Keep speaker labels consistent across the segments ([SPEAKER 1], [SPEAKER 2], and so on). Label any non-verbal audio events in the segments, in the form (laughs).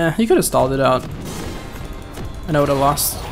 [SPEAKER 1] Eh, he could have stalled it out. And I would have lost.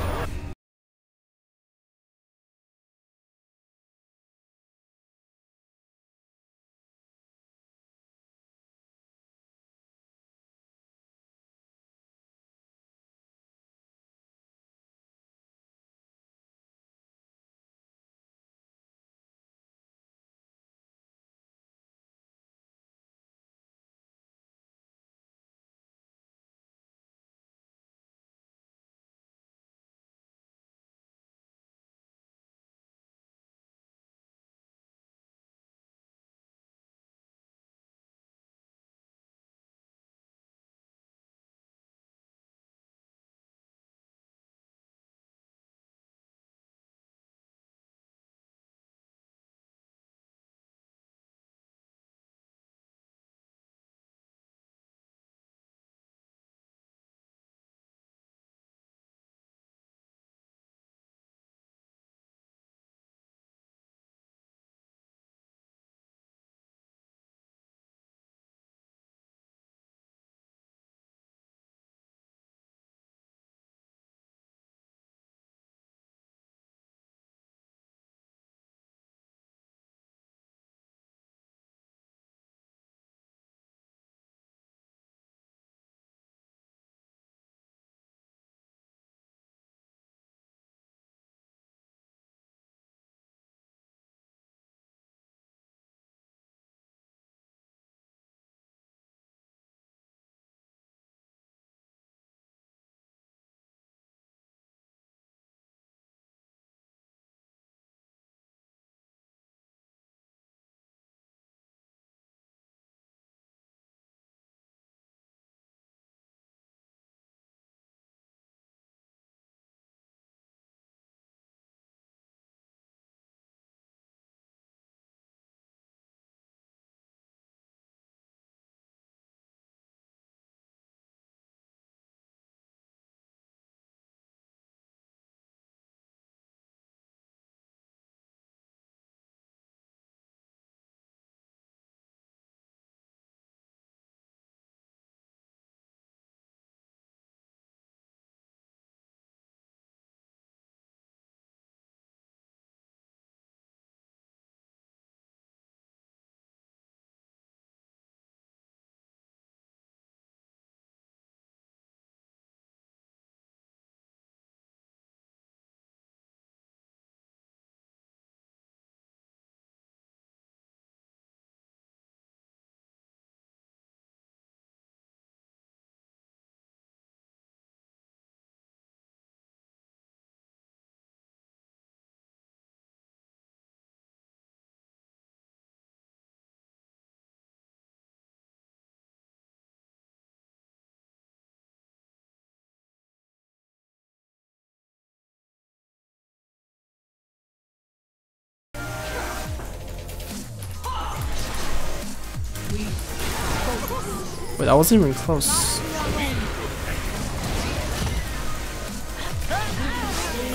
[SPEAKER 1] Wait, that wasn't even close.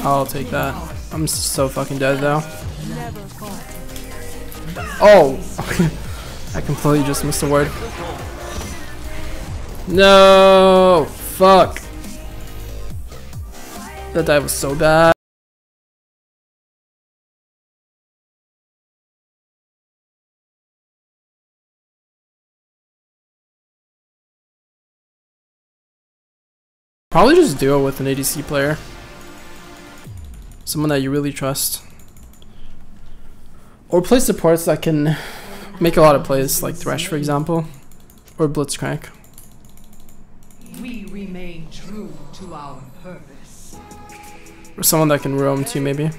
[SPEAKER 1] I'll take that. I'm so fucking dead though. Oh! (laughs) I completely just missed a word. No! Fuck! That dive was so bad. Probably just duo with an ADC player. Someone that you really trust. Or play supports that can make a lot of plays, like Thresh for example. Or Blitzcrank.
[SPEAKER 2] We remain true to our purpose.
[SPEAKER 1] Or someone that can roam too maybe.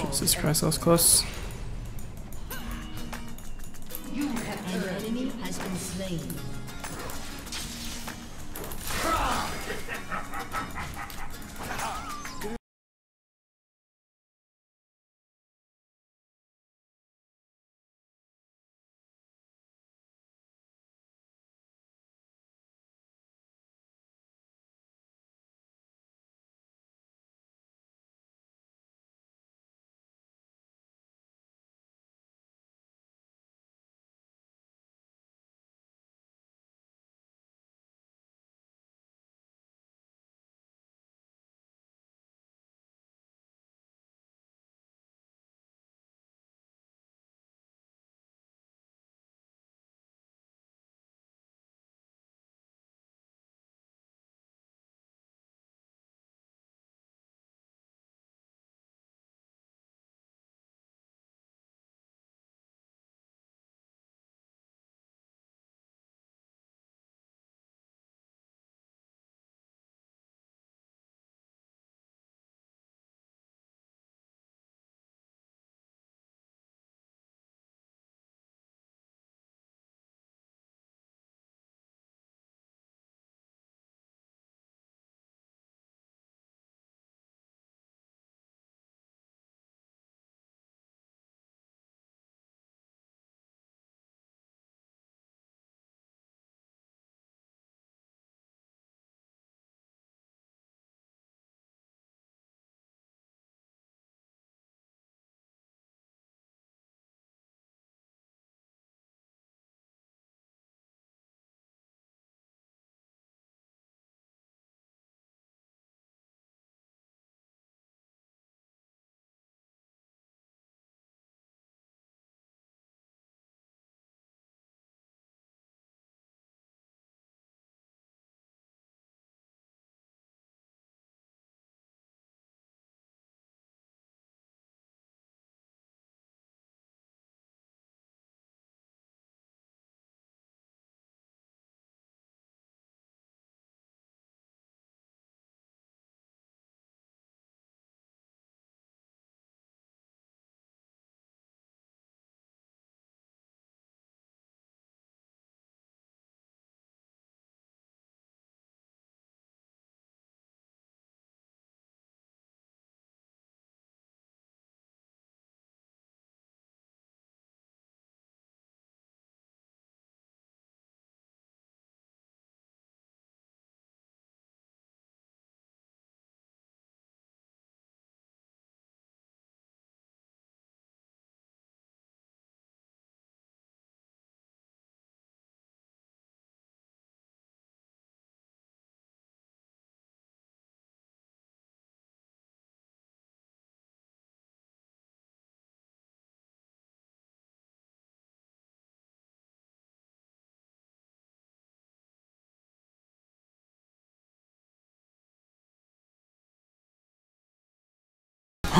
[SPEAKER 1] Jesus Christ, that was close.
[SPEAKER 2] You have
[SPEAKER 3] An enemy has been slain.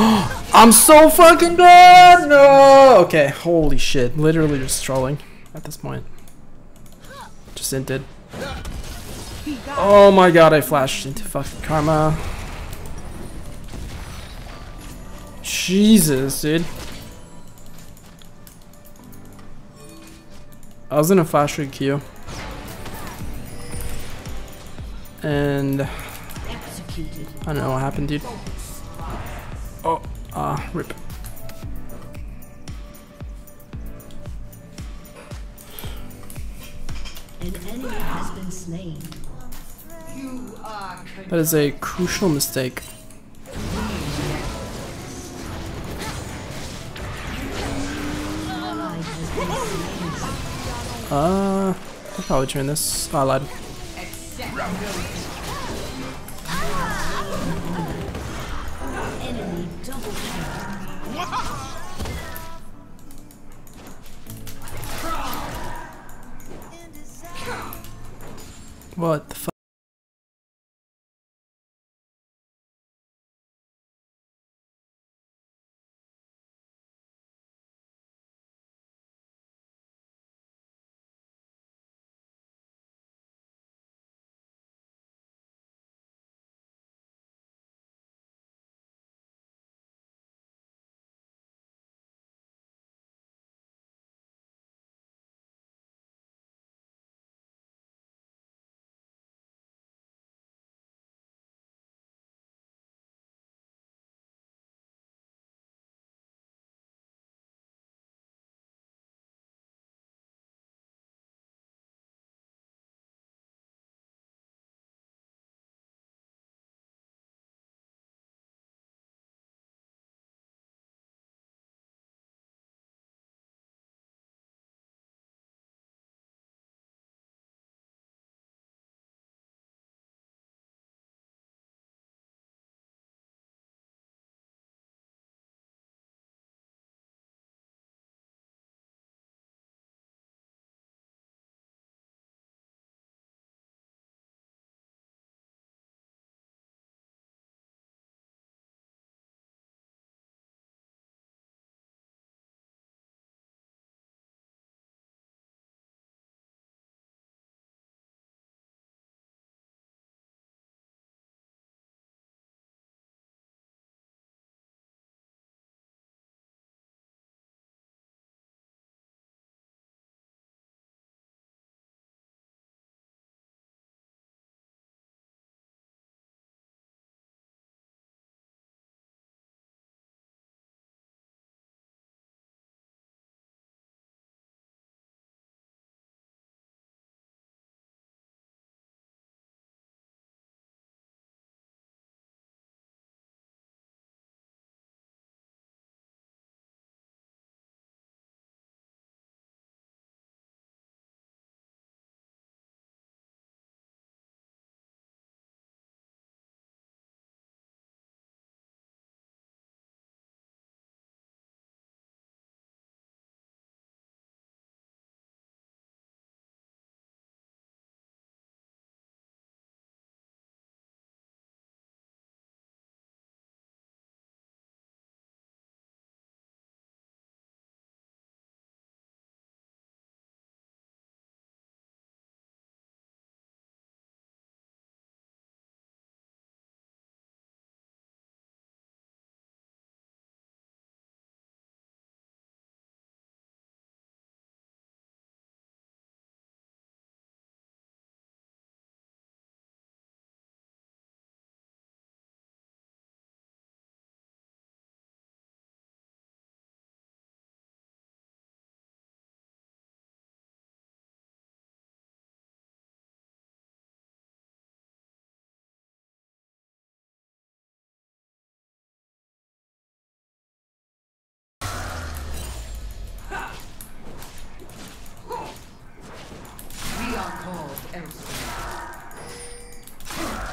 [SPEAKER 3] (gasps)
[SPEAKER 1] I'm so fucking dead! No! Okay, holy shit. Literally just trolling at this point. Just inted. Oh my god, I flashed into fucking karma. Jesus, dude. I was in a flash rig queue. And I don't know what happened, dude. Ah, rip.
[SPEAKER 3] An enemy has been slain.
[SPEAKER 2] You are
[SPEAKER 1] That is a crucial mistake.
[SPEAKER 3] Ally has been slain.
[SPEAKER 1] Uh, I'll probably turn this. Oh, I lied. What the fuck?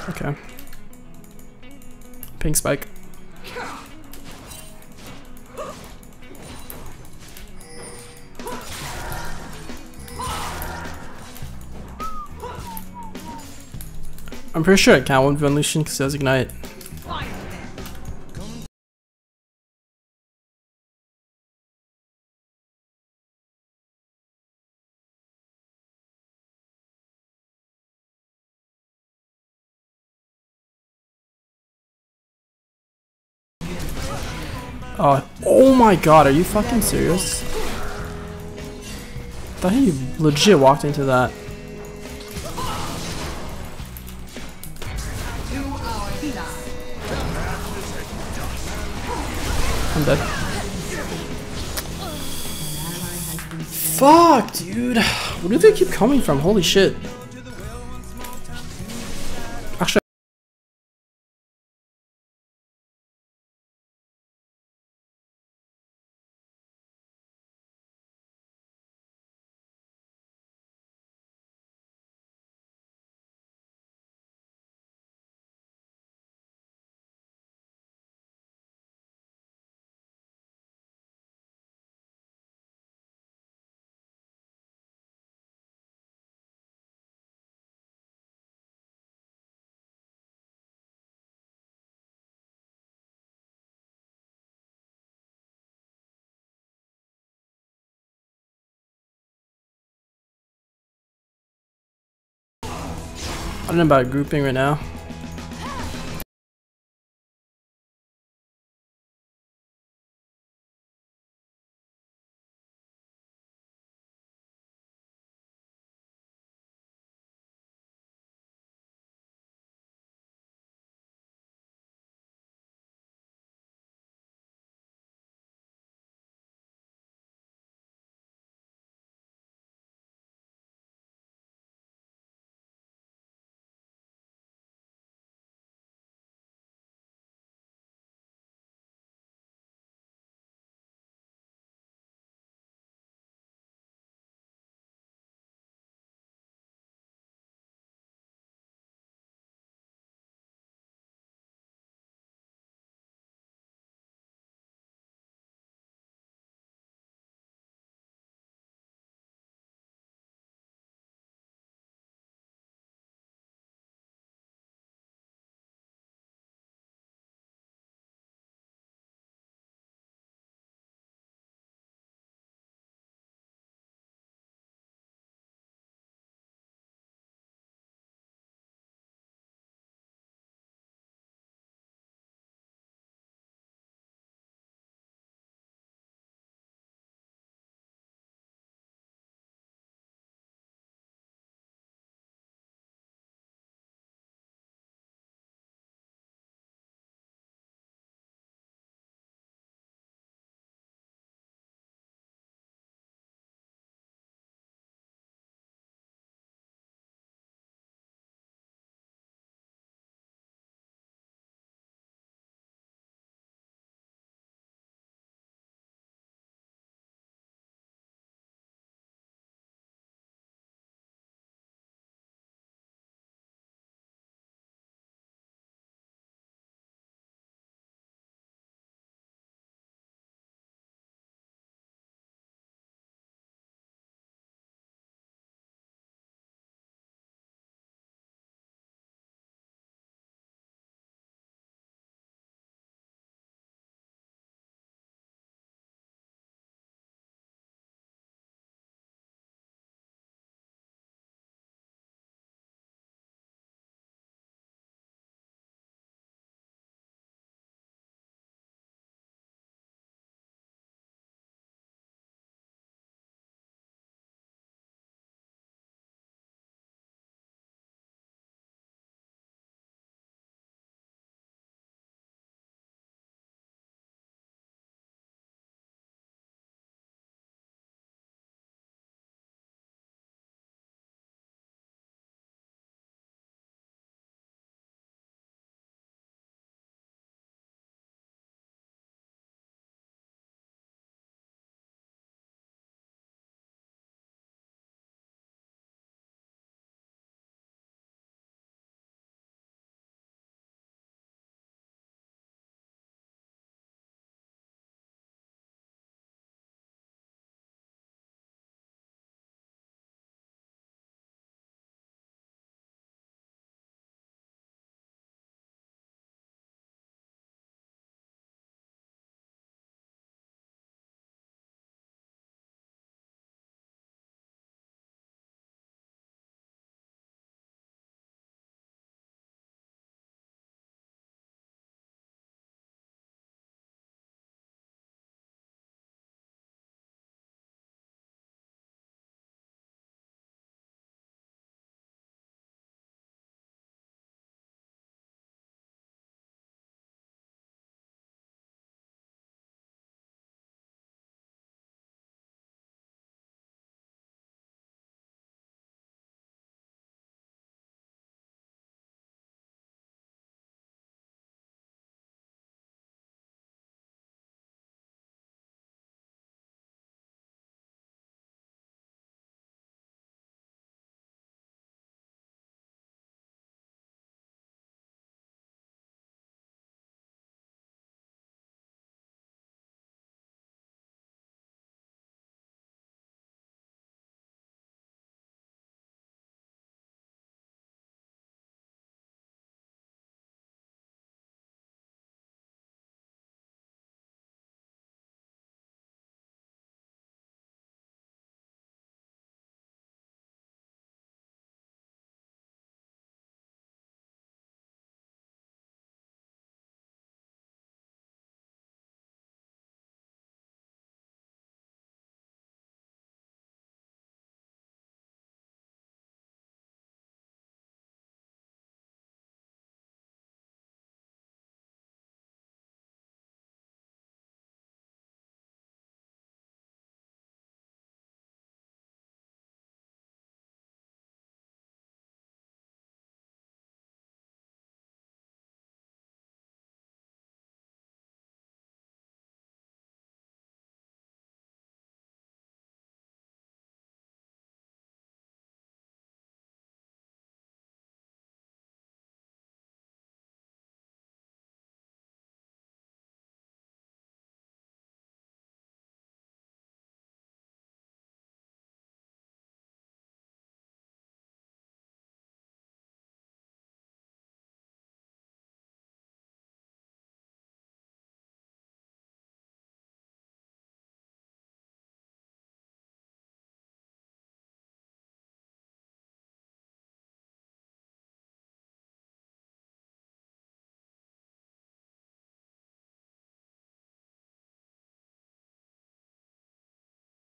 [SPEAKER 1] Okay. Pink spike. I'm pretty sure it can't win Lucian because it has Ignite. Oh, oh my god, are you fucking serious? I thought he legit walked into that. I'm dead. Fuck, dude. Where do they keep coming from? Holy shit. I don't know about grouping right now.